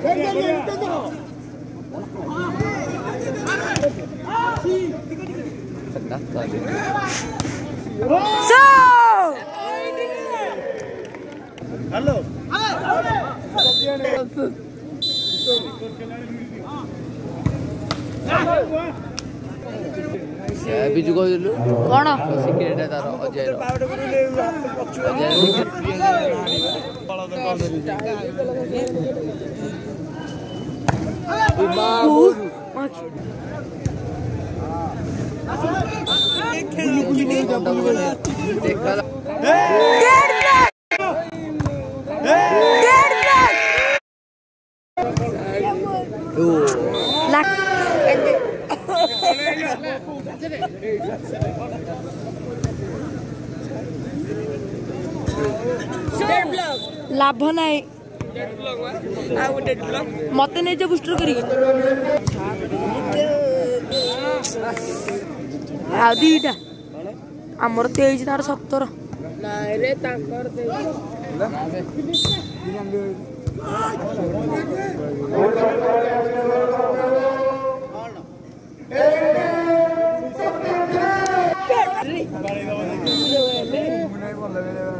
ବିଜୁ କହିଲୁ କଣ ସିକ୍ରେଟ୍ ତାର ଅଜୟ ଅଜୟ Share blog. ଲାଭ ନାହିଁ ଆଉ ଗୋଟେ ମତେ ନେଇଛ ବୁଷ୍ଟର କରିକି ଆଉ ଦିଟା ଆମର ତେଇଶ ତାର ସତର Hey!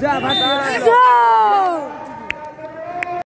加油！